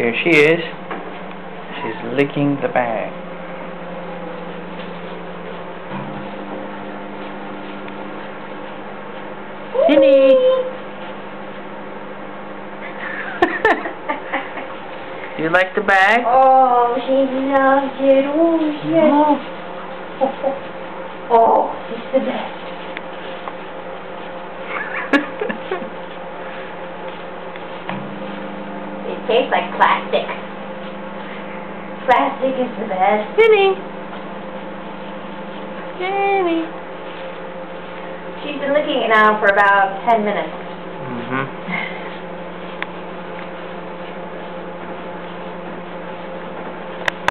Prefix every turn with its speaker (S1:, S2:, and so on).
S1: Here she is. She's licking the bag. Cindy! You like the bag?
S2: Oh, she loves it. Oh, yes. Oh, oh, it's the best. It tastes like plastic. Plastic is the best.
S1: Cindy! Cindy!
S2: She's been licking it now for about 10 minutes. Mm-hmm.